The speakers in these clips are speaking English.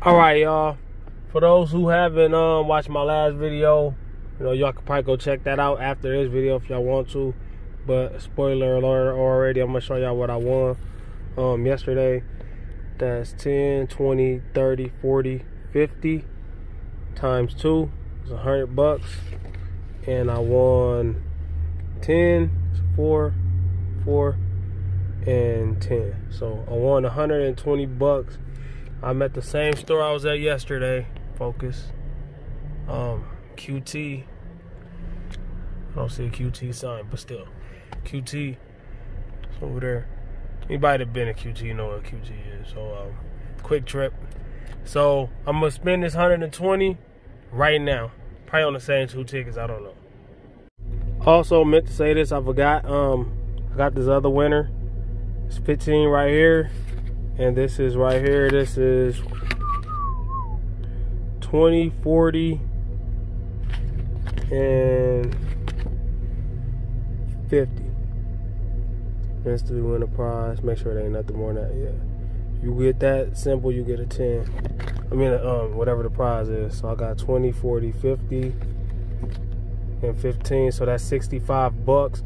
All right, y'all. For those who haven't um, watched my last video, you know, y'all can probably go check that out after this video if y'all want to. But spoiler alert already, I'm gonna show y'all what I won um, yesterday. That's 10, 20, 30, 40, 50 times two. It's 100 bucks. And I won 10, 4, 4, and 10. So I won 120 bucks I'm at the same store I was at yesterday. Focus. Um, QT. I don't see a QT sign, but still. QT. It's over there. Anybody that been a QT, you know what QT is. So, um, QuikTrip. So, I'm going to spend this 120 right now. Probably on the same two tickets. I don't know. Also, meant to say this. I forgot. Um, I got this other winner. It's 15 right here and this is right here. This is 20 40 and 50 instantly win a prize. Make sure there ain't nothing more than that. Yeah. You get that simple you get a 10 i mean um whatever the prize is. So i got 20 40 50 and 15 so that's 65 bucks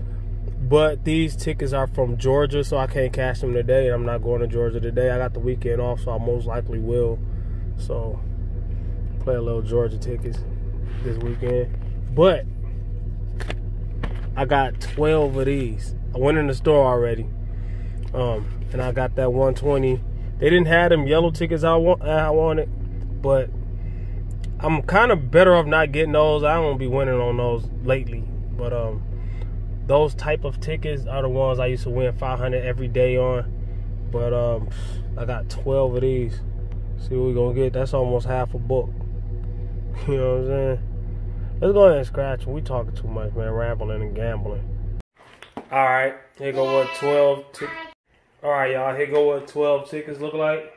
but these tickets are from Georgia, so I can't cash them today. And I'm not going to Georgia today. I got the weekend off, so I most likely will. So play a little Georgia tickets this weekend. But I got 12 of these. I went in the store already. Um, and I got that 120. They didn't have them yellow tickets I want I wanted, but I'm kind of better off not getting those. I don't be winning on those lately. But um those type of tickets are the ones I used to win 500 every day on. But um, I got 12 of these. See what we gonna get? That's almost half a book. You know what I'm saying? Let's go ahead and scratch. We talking too much, man. Rambling and gambling. All right, here go what 12. All right, y'all. Here go what 12 tickets look like.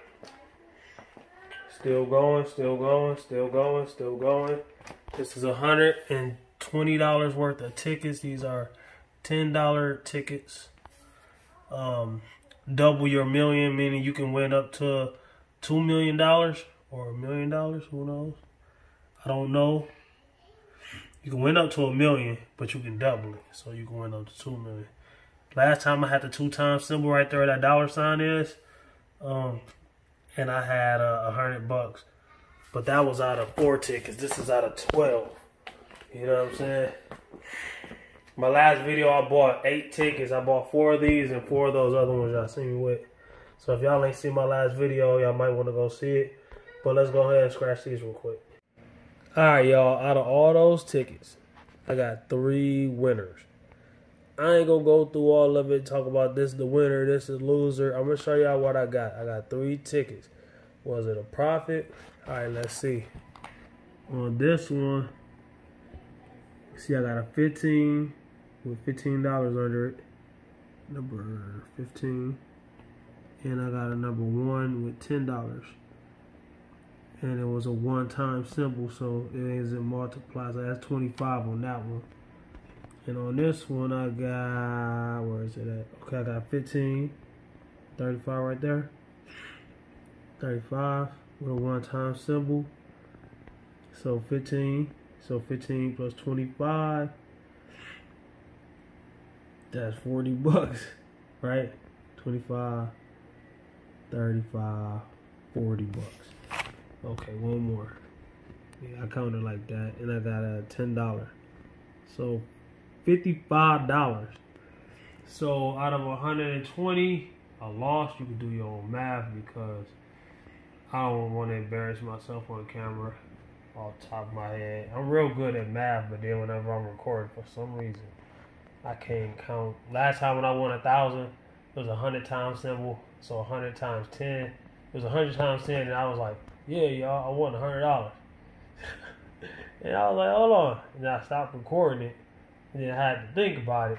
Still going, still going, still going, still going. This is hundred and twenty dollars worth of tickets. These are $10 tickets. Um, double your million, meaning you can win up to $2 million or a million dollars. Who knows? I don't know. You can win up to a million, but you can double it. So you can win up to 2 million. Last time I had the two times symbol right there, that dollar sign is. Um, and I had a uh, hundred bucks. But that was out of four tickets. This is out of 12. You know what I'm saying? My last video, I bought eight tickets. I bought four of these and four of those other ones y'all seen me with. So if y'all ain't seen my last video, y'all might want to go see it. But let's go ahead and scratch these real quick. Alright, y'all. Out of all those tickets, I got three winners. I ain't gonna go through all of it, talk about this the winner, this is loser. I'm gonna show y'all what I got. I got three tickets. Was it a profit? Alright, let's see. On this one, see I got a 15, with $15 under it. Number 15. And I got a number one with $10. And it was a one-time symbol, so it isn't multiplied. So that's 25 on that one. And on this one, I got, where is it at? Okay, I got 15, 35 right there. 35 with a one-time symbol. So 15, so 15 plus 25 that's 40 bucks, right? 25, 35, 40 bucks. Okay, one more. Yeah, I counted like that. And I got a $10. So $55. So out of 120, I lost. You can do your own math because I don't want to embarrass myself on camera off top of my head. I'm real good at math, but then whenever I'm recording, for some reason, I can't count. Last time when I won a thousand, it was a hundred times symbol. So a hundred times ten. It was a hundred times ten, and I was like, "Yeah, y'all, I won a hundred dollars." and I was like, "Hold on," and I stopped recording it, and then I had to think about it.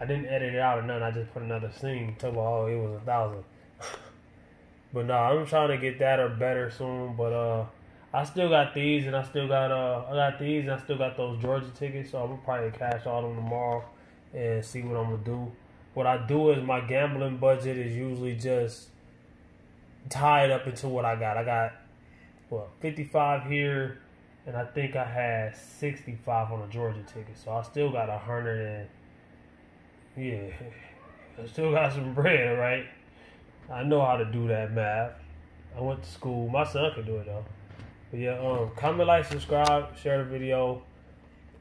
I didn't edit it out or nothing. I just put another scene. Talk about, oh, it was a thousand. but no, I'm trying to get that or better soon. But uh, I still got these, and I still got uh, I got these, and I still got those Georgia tickets. So I'm probably cash all them tomorrow and see what I'm gonna do. What I do is my gambling budget is usually just tied up into what I got. I got what 55 here, and I think I had 65 on a Georgia ticket. So I still got a hundred and yeah, I still got some bread, right? I know how to do that math. I went to school. My son could do it though. Yeah, um, comment, like, subscribe, share the video.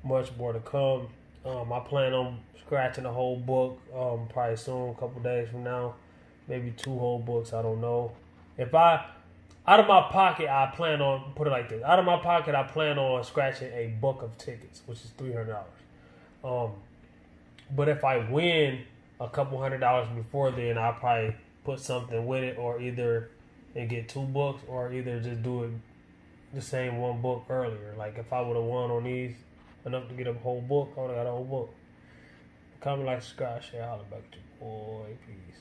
Much more to come. Um, I plan on scratching the whole book um, probably soon, a couple days from now. Maybe two whole books, I don't know. If I, out of my pocket, I plan on, put it like this, out of my pocket, I plan on scratching a book of tickets, which is $300. Um, but if I win a couple hundred dollars before then, I'll probably put something with it or either and get two books or either just do it the same one book earlier. Like if I would have won on these enough to get a whole book, I would have got a whole book. Comment, like, subscribe, share, holla back to boy. Peace.